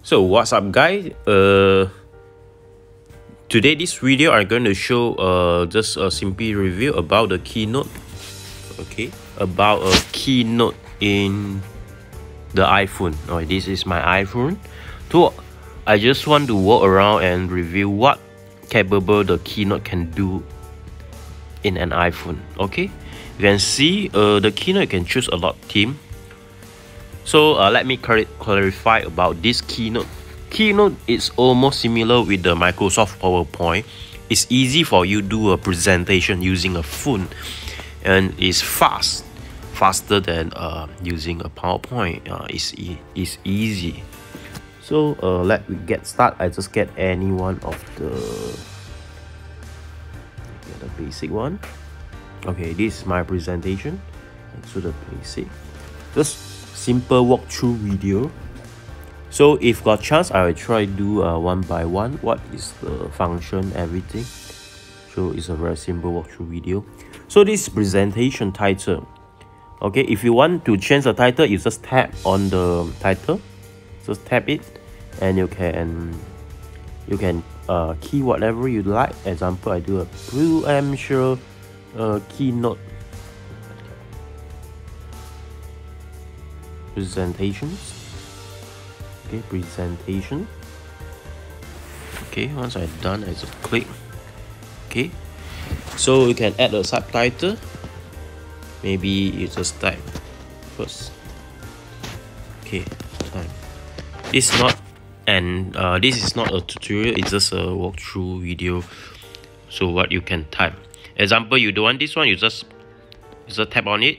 So what's up guys? Uh, today this video I'm going to show uh, just a simple review about the keynote. Okay, about a keynote in the iPhone. Oh, this is my iPhone. So I just want to walk around and review what capable the keynote can do in an iPhone. Okay, you can see uh, the keynote can choose a lot theme so uh, let me clarify about this Keynote. Keynote is almost similar with the Microsoft PowerPoint. It's easy for you to do a presentation using a phone and it's fast, faster than uh, using a PowerPoint. Uh, it's, e it's easy. So uh, let me get started. I just get any one of the, get the basic one. Okay, this is my presentation. So the basic. Just simple walkthrough video. So if got chance i will try do uh, one by one. What is the function everything? So it's a very simple walkthrough video. So this presentation title. Okay if you want to change the title you just tap on the title. Just tap it and you can you can uh, key whatever you like. Example i do a Prudential uh, keynote presentations okay presentation. Okay once I'm done I just click. Okay. So you can add a subtitle. Maybe you just type first. Okay time it's not and uh, this is not a tutorial it's just a walkthrough video. So what you can type. Example you don't want this one you just you just tap on it.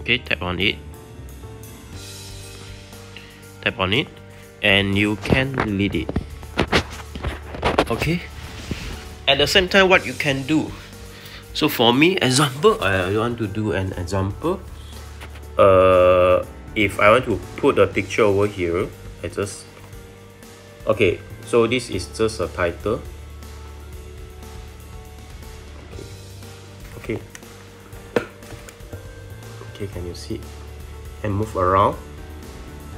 Okay tap on it tap on it and you can delete it. Okay? At the same time what you can do so for me example I want to do an example. Uh if I want to put a picture over here I just okay so this is just a title. Okay. Okay okay can you see? And move around.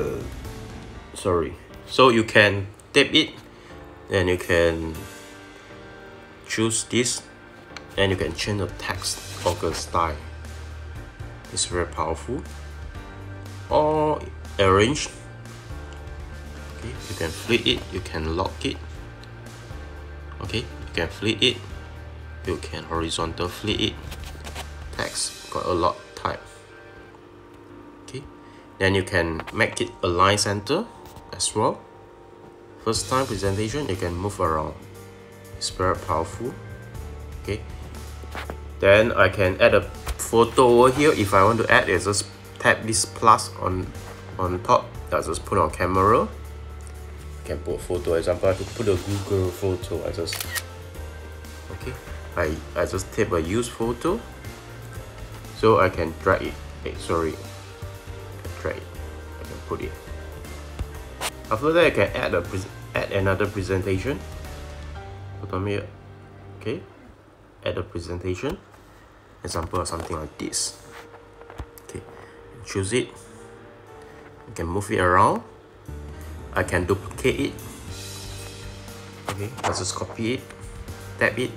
uh, sorry. So you can tap it and you can choose this and you can change the text or the style. It's very powerful. Or arrange. Okay you can flip it you can lock it. Okay you can flip it. You can horizontal flip it. Text got a lot type. Okay then you can make it align center as well. First time presentation, you can move around. It's very powerful. Okay. Then I can add a photo over here. If I want to add, I just tap this plus on on top. I just put on camera. Can put a photo. Example, I to put a Google photo. I just okay. I I just tap a use photo. So I can drag it. Hey, sorry. Drag it. I can put it after that, I can add a add another presentation. Here, okay. Add a presentation. Example of something like this. Okay, choose it. I can move it around. I can duplicate it. Okay, I just copy it, tap it,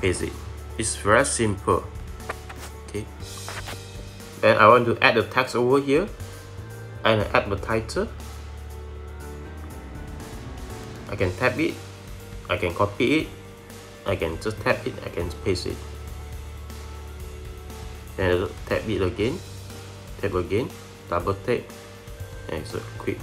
paste it. It's very simple. Okay. Then I want to add the text over here and add the title I can tap it I can copy it I can just tap it I can paste it. Then tap it again tap again double tap and so quick.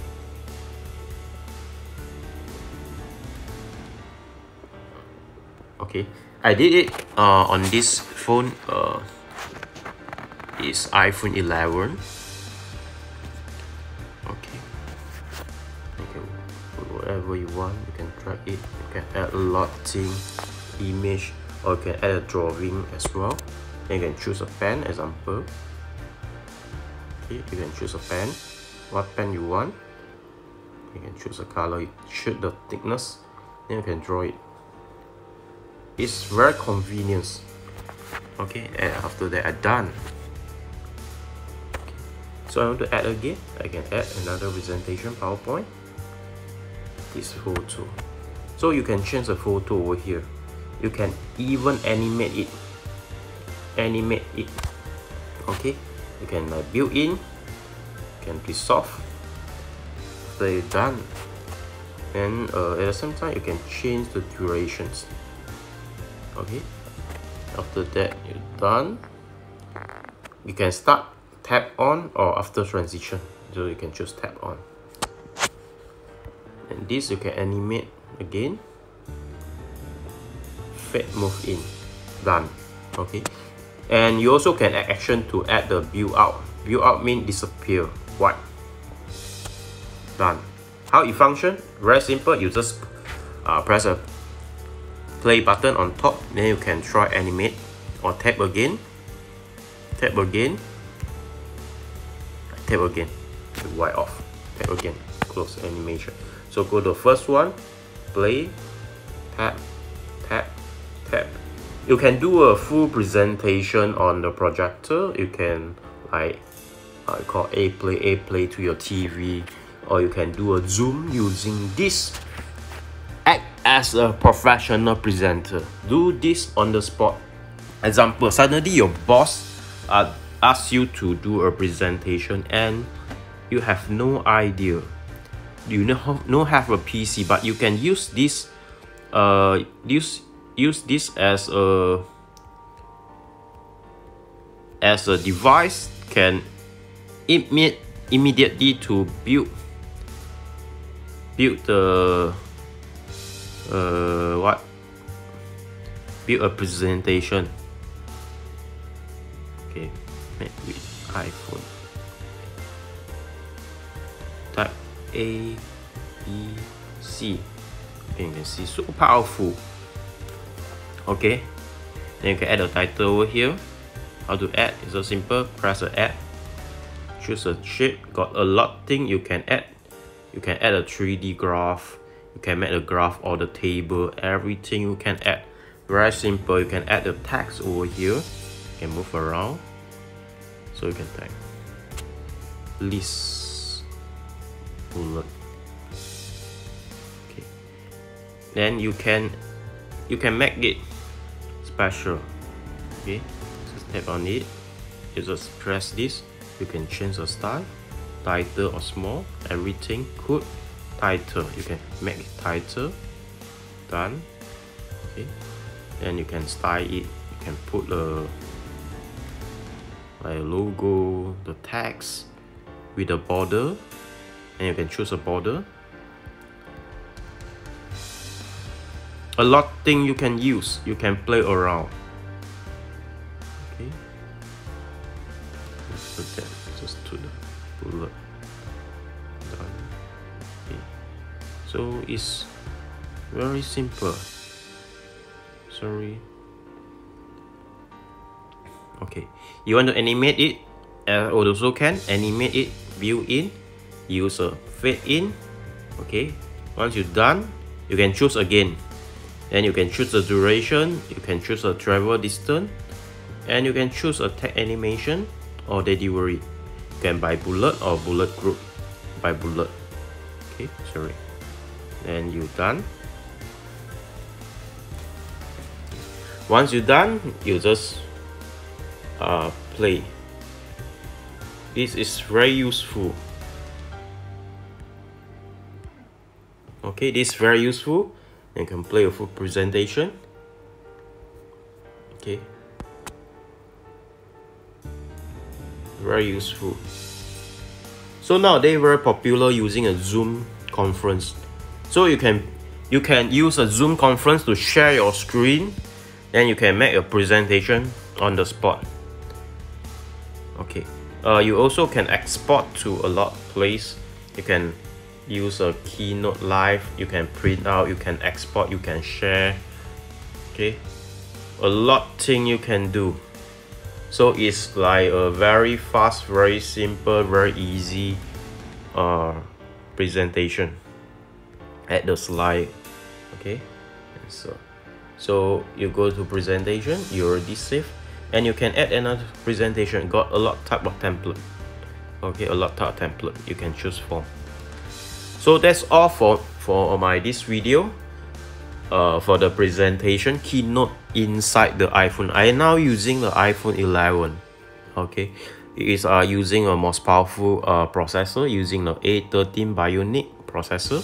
Okay I did it uh, on this phone uh, is iPhone 11 whatever you want. You can drag it. You can add a lot thing image or you can add a drawing as well. Then you can choose a pen example. Okay you can choose a pen. What pen you want. You can choose a color. Shoot the thickness. Then you can draw it. It's very convenient. Okay and after that i done. So I want to add again. I can add another presentation PowerPoint this photo. So you can change the photo over here. You can even animate it. Animate it. Okay? You can like build in. Can dissolve after you're done and uh, at the same time you can change the durations. Okay? After that you're done. You can start tap on or after transition. So you can choose tap on this you can animate again. Fade move in. Done. Okay. And you also can add action to add the view out. View out mean disappear. What? Done. How it function? Very simple. You just uh, press a play button on top. Then you can try animate or tap again. Tap again. Tap again. White off. Tap again close animation so go the first one play tap tap tap. You can do a full presentation on the projector. You can like uh, call a play a play to your tv or you can do a zoom using this act as a professional presenter. Do this on the spot. Example suddenly your boss uh, asks you to do a presentation and you have no idea you know no have a pc but you can use this uh use use this as a as a device can imme immediately to build build the uh what? Build a presentation. Okay with iphone a b c. You can see. So powerful. Okay. Then you can add a title over here. How to add? Is so simple. Press a add. Choose a shape. Got a lot thing you can add. You can add a 3d graph. You can make a graph or the table. Everything you can add. Very simple. You can add the text over here. You can move around. So you can type list okay. Then you can you can make it special. Okay. Just tap on it. You just press this. You can change the style title or small everything could title. You can make it title. Done. Okay. Then you can style it. You can put the like logo the text with a border and you can choose a border. A lot thing you can use you can play around. Okay. Put that just to the bullet. Done. Okay. So it's very simple. Sorry. Okay. You want to animate it? Uh, also can. Animate it view in use a fade in okay? Once you're done you can choose again. Then you can choose the duration you can choose a travel distance and you can choose a tag animation or delivery you can buy bullet or bullet group. By bullet okay? Sorry. Then you done. Once you're done you just uh, play. This is very useful okay this is very useful. And can play a full presentation. Okay. Very useful. So now they very popular using a zoom conference. So you can you can use a zoom conference to share your screen. Then you can make a presentation on the spot. Okay. Uh, you also can export to a lot place. You can use a keynote live you can print out you can export you can share. Okay? A lot thing you can do. So it's like a very fast very simple very easy uh, presentation. Add the slide. Okay? And so so you go to presentation you already save. And you can add another presentation. Got a lot type of template. Okay? A lot of template you can choose from so that's all for for my this video uh, for the presentation keynote inside the iphone. I am now using the iphone 11 okay? It is uh, using a most powerful uh, processor using the a13 bionic processor.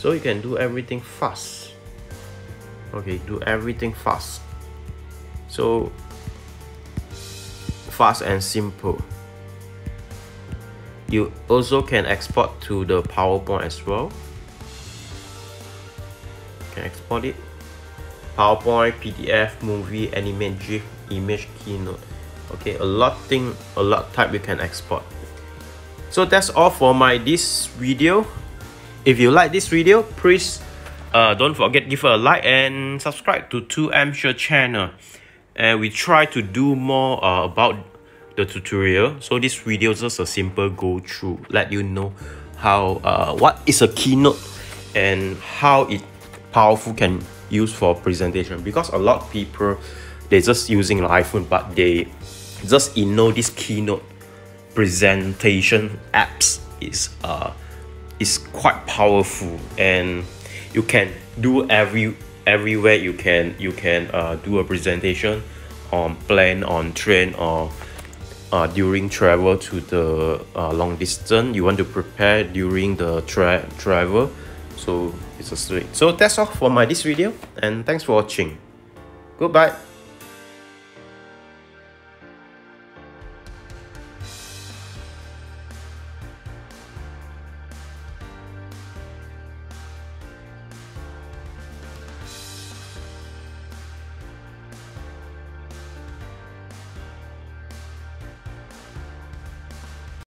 So you can do everything fast. Okay do everything fast. So fast and simple you also can export to the PowerPoint as well. Can export it. PowerPoint PDF movie animate GIF image keynote. Okay a lot thing a lot type you can export. So that's all for my this video. If you like this video please uh, don't forget give a like and subscribe to 2msia channel. And we try to do more uh, about the tutorial. So this video is just a simple go through let you know how uh, what is a keynote and how it powerful can use for presentation. Because a lot of people they just using the iphone but they just you know this keynote presentation apps is uh is quite powerful. And you can do every everywhere you can you can uh, do a presentation on plane on train or uh, during travel to the uh, long distance. You want to prepare during the tra travel. So it's a straight. So that's all for my this video and thanks for watching. Goodbye